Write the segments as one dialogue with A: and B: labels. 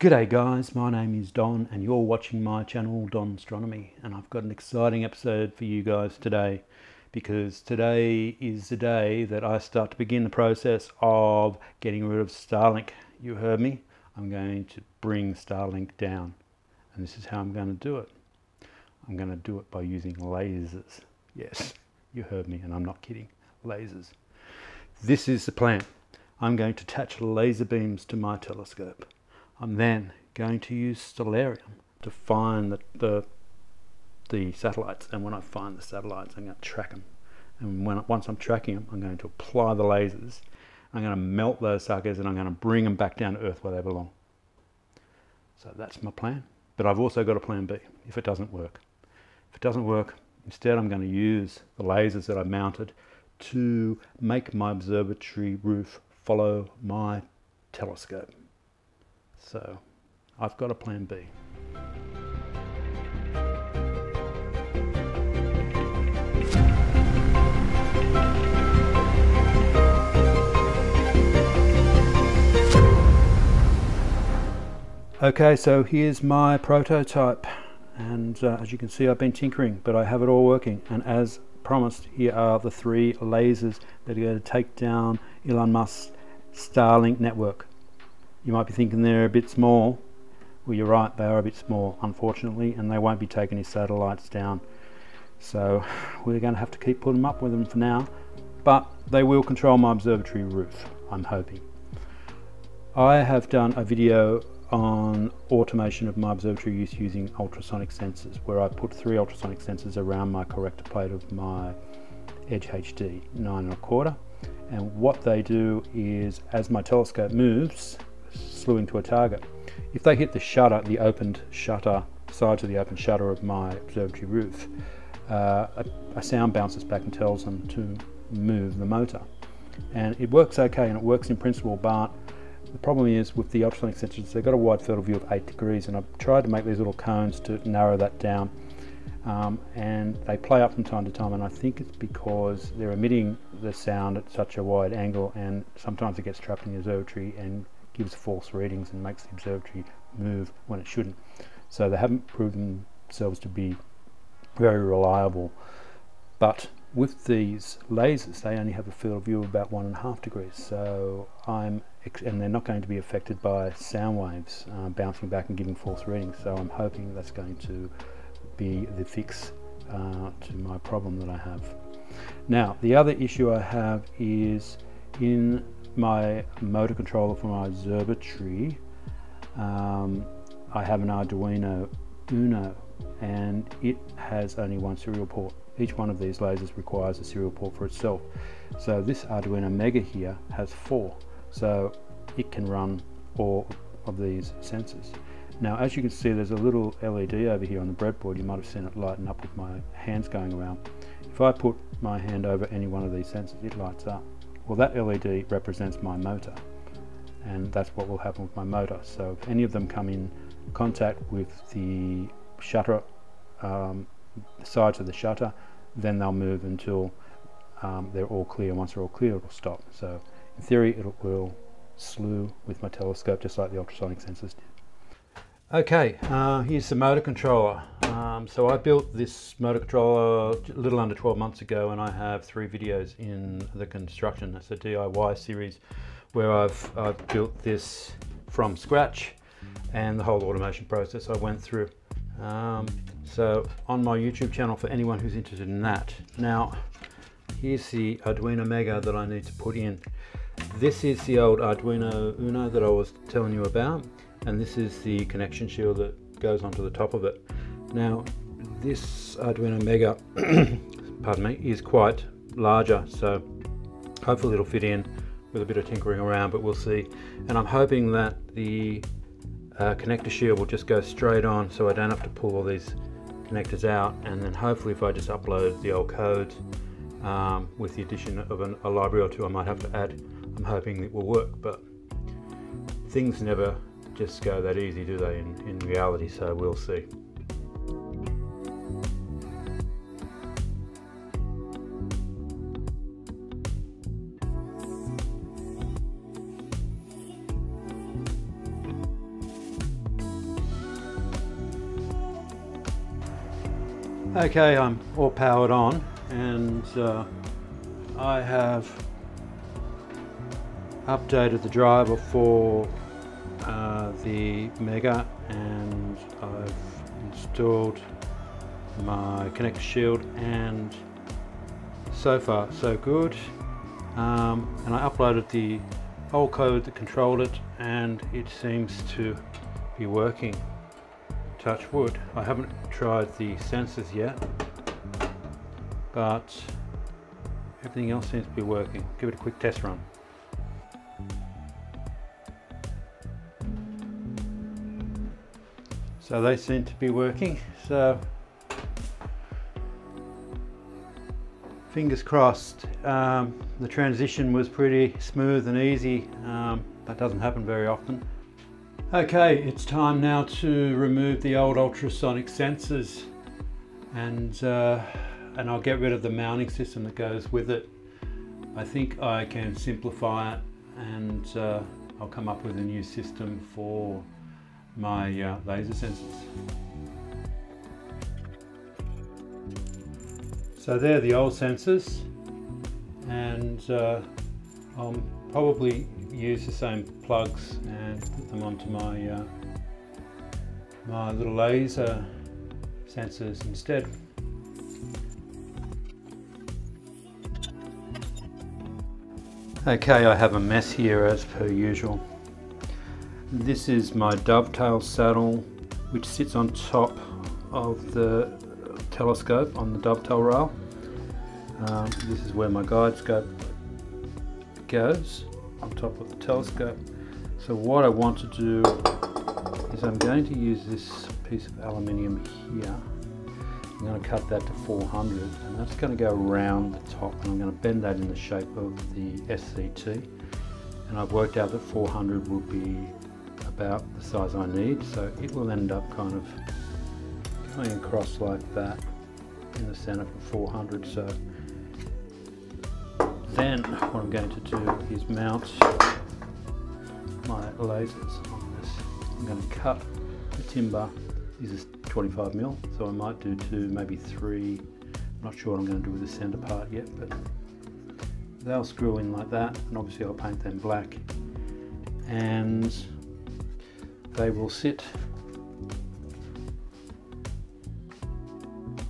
A: G'day guys, my name is Don and you're watching my channel Donstronomy and I've got an exciting episode for you guys today because today is the day that I start to begin the process of getting rid of Starlink. You heard me, I'm going to bring Starlink down and this is how I'm going to do it. I'm going to do it by using lasers. Yes, you heard me and I'm not kidding, lasers. This is the plan. I'm going to attach laser beams to my telescope. I'm then going to use Stellarium to find the, the, the satellites. And when I find the satellites, I'm going to track them. And when, once I'm tracking them, I'm going to apply the lasers. I'm going to melt those suckers and I'm going to bring them back down to Earth where they belong. So that's my plan. But I've also got a plan B if it doesn't work. If it doesn't work, instead I'm going to use the lasers that I mounted to make my observatory roof follow my telescope. So I've got a plan B. Okay, so here's my prototype and uh, as you can see I've been tinkering but I have it all working and as promised here are the three lasers that are going to take down Elon Musk's Starlink network. You might be thinking they're a bit small. Well, you're right, they are a bit small, unfortunately, and they won't be taking his satellites down. So we're going to have to keep putting them up with them for now, but they will control my observatory roof, I'm hoping. I have done a video on automation of my observatory use using ultrasonic sensors, where I put three ultrasonic sensors around my corrector plate of my Edge HD 9 and a quarter. And what they do is, as my telescope moves, slewing to a target, if they hit the shutter, the opened shutter, side of the open shutter of my observatory roof, uh, a, a sound bounces back and tells them to move the motor. And it works okay and it works in principle, but the problem is with the ultrasonic sensors, they've got a wide field of view of 8 degrees, and I've tried to make these little cones to narrow that down. Um, and they play up from time to time, and I think it's because they're emitting the sound at such a wide angle, and sometimes it gets trapped in the observatory and gives false readings and makes the observatory move when it shouldn't. So they haven't proven themselves to be very reliable. But with these lasers, they only have a field of view of about one and a half degrees. So I'm, and they're not going to be affected by sound waves uh, bouncing back and giving false readings. So I'm hoping that's going to be the fix uh, to my problem that I have. Now, the other issue I have is in my motor controller for my observatory, um, I have an Arduino Uno and it has only one serial port. Each one of these lasers requires a serial port for itself. So this Arduino Mega here has four, so it can run all of these sensors. Now as you can see there's a little LED over here on the breadboard, you might have seen it lighten up with my hands going around. If I put my hand over any one of these sensors it lights up. Well that LED represents my motor and that's what will happen with my motor. So if any of them come in contact with the shutter um, sides of the shutter then they'll move until um, they're all clear. Once they're all clear it'll stop. So in theory it will slew with my telescope just like the ultrasonic sensors did. Okay, uh, here's the motor controller. Um, so I built this motor controller a little under 12 months ago and I have three videos in the construction. It's a DIY series where I've, I've built this from scratch and the whole automation process I went through. Um, so on my YouTube channel for anyone who's interested in that. Now, here's the Arduino Mega that I need to put in. This is the old Arduino Uno that I was telling you about and this is the connection shield that goes onto the top of it. Now this Arduino Mega, pardon me, is quite larger so hopefully it'll fit in with a bit of tinkering around but we'll see. And I'm hoping that the uh, connector shield will just go straight on so I don't have to pull all these connectors out. And then hopefully if I just upload the old codes um, with the addition of an, a library or two I might have to add. I'm hoping it will work but things never just go that easy, do they, in, in reality, so we'll see. Okay, I'm all powered on and uh, I have updated the driver for uh, the Mega and I've installed my connector shield and so far so good. Um, and I uploaded the old code that controlled it and it seems to be working. Touch wood. I haven't tried the sensors yet but everything else seems to be working. Give it a quick test run so they seem to be working so fingers crossed. Um, the transition was pretty smooth and easy. Um, that doesn't happen very often. Okay, it's time now to remove the old ultrasonic sensors and, uh, and I'll get rid of the mounting system that goes with it. I think I can simplify it and uh, I'll come up with a new system for my uh, laser sensors. So they're the old sensors and uh, I'll probably use the same plugs and put them onto my, uh, my little laser sensors instead. Okay, I have a mess here as per usual. This is my dovetail saddle which sits on top of the telescope on the dovetail rail. Um, this is where my guide scope goes on top of the telescope. So what I want to do is I'm going to use this piece of aluminium here. I'm going to cut that to 400 and that's going to go around the top and I'm going to bend that in the shape of the SCT and I've worked out that 400 will be about the size I need so it will end up kind of going across like that in the center for 400 so then what I'm going to do is mount my lasers on this. I'm going to cut the timber. This is 25 mil so I might do two maybe three. I'm not sure what I'm going to do with the center part yet but they'll screw in like that and obviously I'll paint them black. And they will sit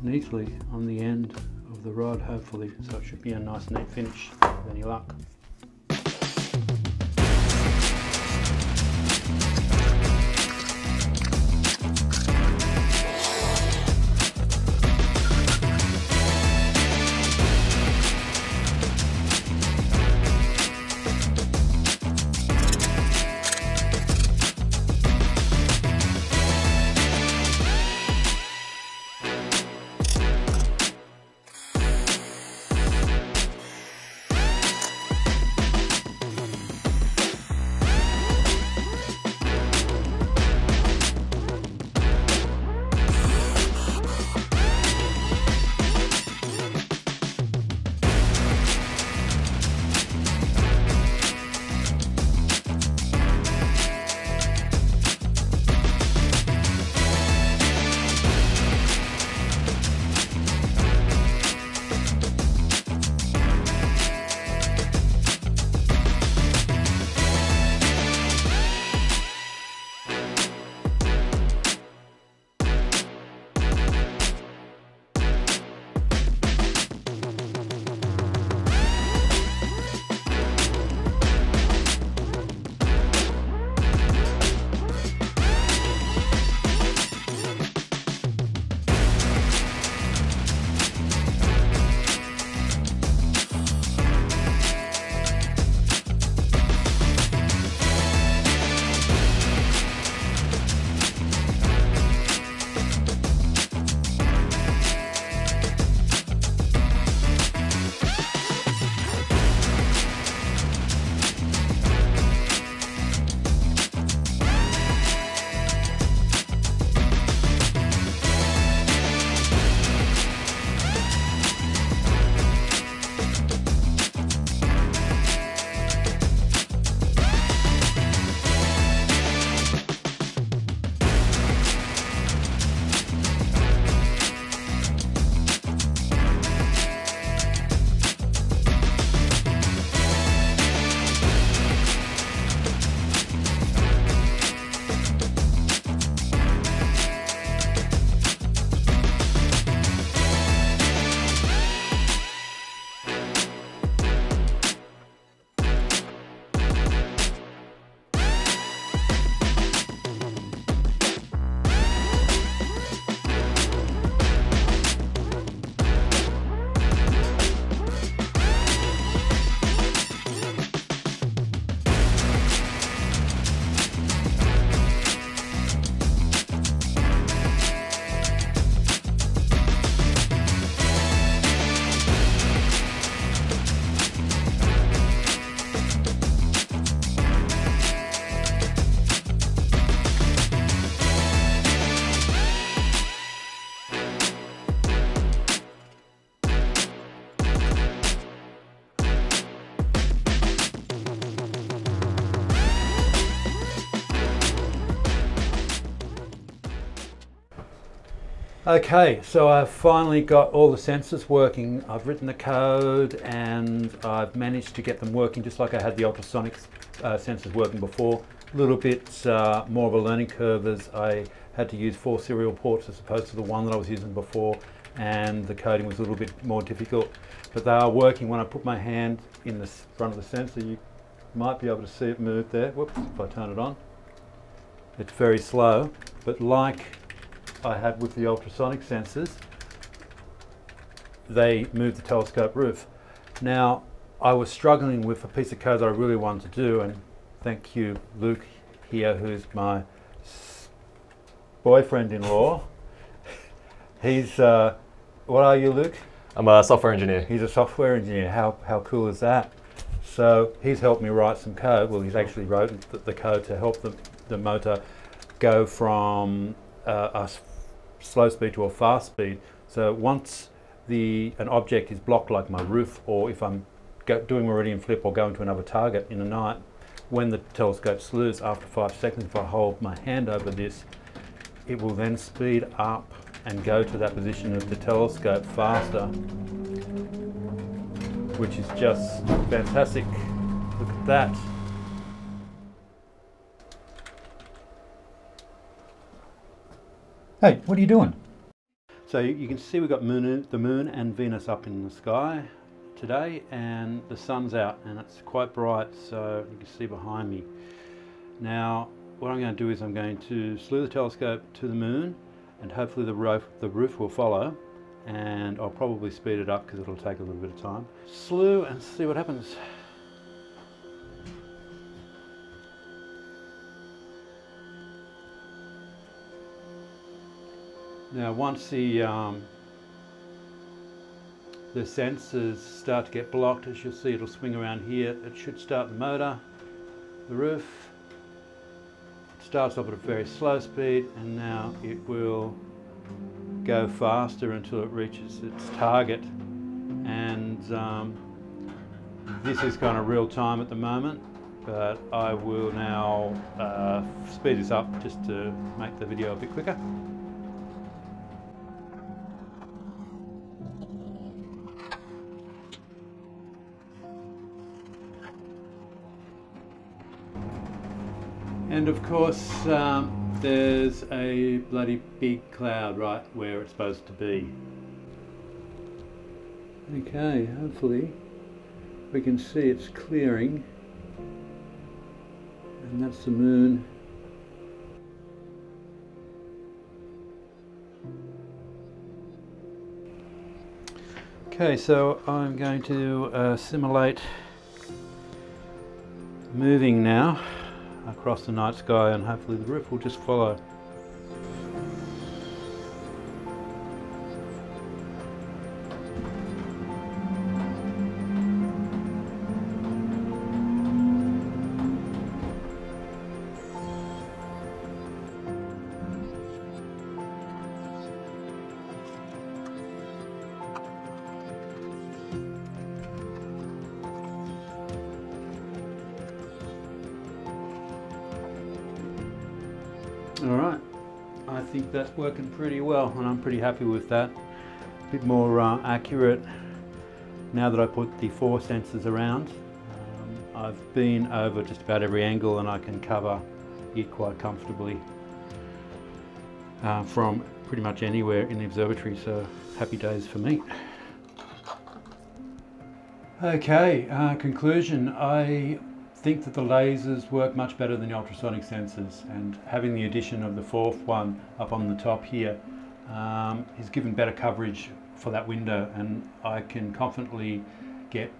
A: neatly on the end of the rod hopefully so it should be a nice neat finish with any luck. Okay, so I've finally got all the sensors working. I've written the code and I've managed to get them working just like I had the ultrasonic uh, sensors working before. A little bit uh, more of a learning curve as I had to use four serial ports as opposed to the one that I was using before and the coding was a little bit more difficult. But they are working when I put my hand in the front of the sensor. You might be able to see it move there. Whoops, if I turn it on. It's very slow, but like I had with the ultrasonic sensors, they move the telescope roof. Now, I was struggling with a piece of code that I really wanted to do, and thank you, Luke, here, who's my boyfriend-in-law. He's, uh, what are you, Luke?
B: I'm a software engineer.
A: He's a software engineer. How, how cool is that? So he's helped me write some code. Well, he's actually wrote the, the code to help the, the motor go from a slow speed to a fast speed. So once the an object is blocked like my roof or if I'm doing meridian flip or going to another target in the night, when the telescope slews after five seconds, if I hold my hand over this, it will then speed up and go to that position of the telescope faster, which is just fantastic. Look at that.
C: Hey, what are you doing?
A: So you can see we've got moon, the moon and Venus up in the sky today and the sun's out and it's quite bright so you can see behind me. Now what I'm going to do is I'm going to slew the telescope to the moon and hopefully the roof, the roof will follow and I'll probably speed it up because it'll take a little bit of time. Slew and see what happens. Now once the um, the sensors start to get blocked, as you'll see it'll swing around here, it should start the motor, the roof, it starts off at a very slow speed and now it will go faster until it reaches its target. And um, this is kind of real time at the moment but I will now uh, speed this up just to make the video a bit quicker. And of course, um, there's a bloody big cloud right where it's supposed to be. Okay, hopefully we can see it's clearing. And that's the moon. Okay, so I'm going to uh, simulate moving now across the night sky and hopefully the roof will just follow. Think that's working pretty well and I'm pretty happy with that. A bit more uh, accurate now that I put the four sensors around. Um, I've been over just about every angle and I can cover it quite comfortably uh, from pretty much anywhere in the observatory, so happy days for me. Okay, uh, conclusion. I think that the lasers work much better than the ultrasonic sensors and having the addition of the fourth one up on the top here um, given better coverage for that window and I can confidently get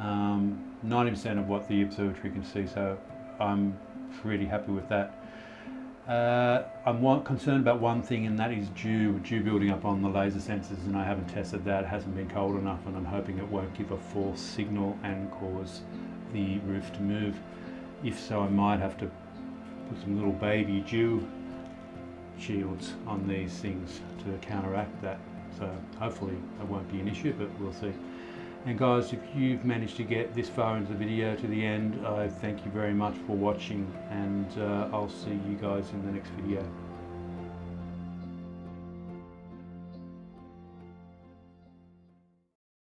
A: 90% um, of what the observatory can see so I'm really happy with that. Uh, I'm one, concerned about one thing and that is dew, dew building up on the laser sensors and I haven't tested that, it hasn't been cold enough and I'm hoping it won't give a false signal and cause the roof to move. If so, I might have to put some little baby dew shields on these things to counteract that. So hopefully it won't be an issue, but we'll see. And guys, if you've managed to get this far into the video to the end, I thank you very much for watching and uh, I'll see you guys in the next video.